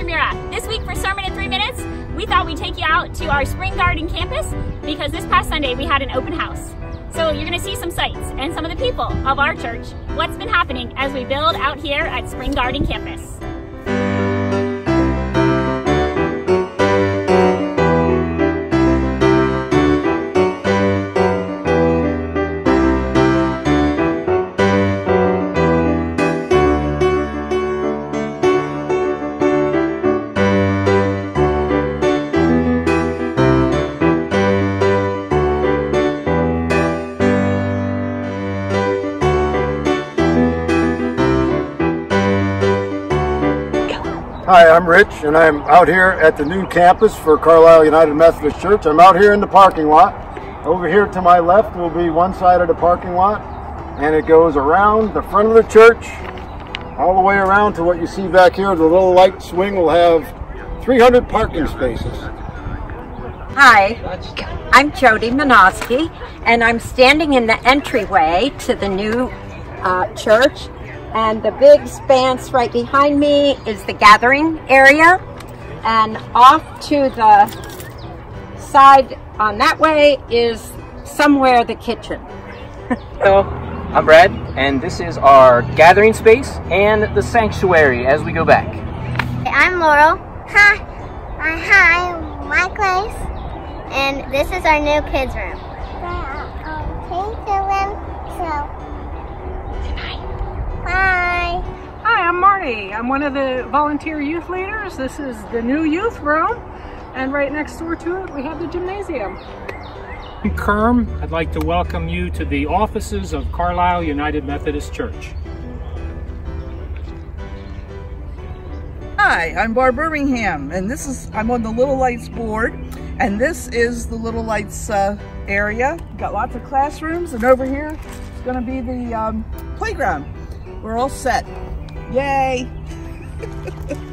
Pastor Mira. This week for Sermon in 3 Minutes, we thought we'd take you out to our Spring Garden campus because this past Sunday we had an open house. So you're going to see some sights and some of the people of our church, what's been happening as we build out here at Spring Garden campus. Hi, I'm Rich, and I'm out here at the new campus for Carlisle United Methodist Church. I'm out here in the parking lot. Over here to my left will be one side of the parking lot, and it goes around the front of the church, all the way around to what you see back here. The Little Lights wing will have 300 parking spaces. Hi, I'm Jody Minoski, and I'm standing in the entryway to the new uh, church. And the big expanse right behind me is the gathering area. And off to the side on that way is somewhere the kitchen. Hello, I'm Brad, and this is our gathering space and the sanctuary as we go back. I'm Laurel. Hi. Hi, hi. I'm my place. And this is our new kids' room. Bye. Hi, I'm one of the volunteer youth leaders. This is the new youth room, and right next door to it, we have the gymnasium. I'm Kerm. I'd like to welcome you to the offices of Carlisle United Methodist Church. Hi, I'm Barb Birmingham, and this is I'm on the Little Lights board, and this is the Little Lights uh, area. Got lots of classrooms, and over here is going to be the um, playground. We're all set. Yay!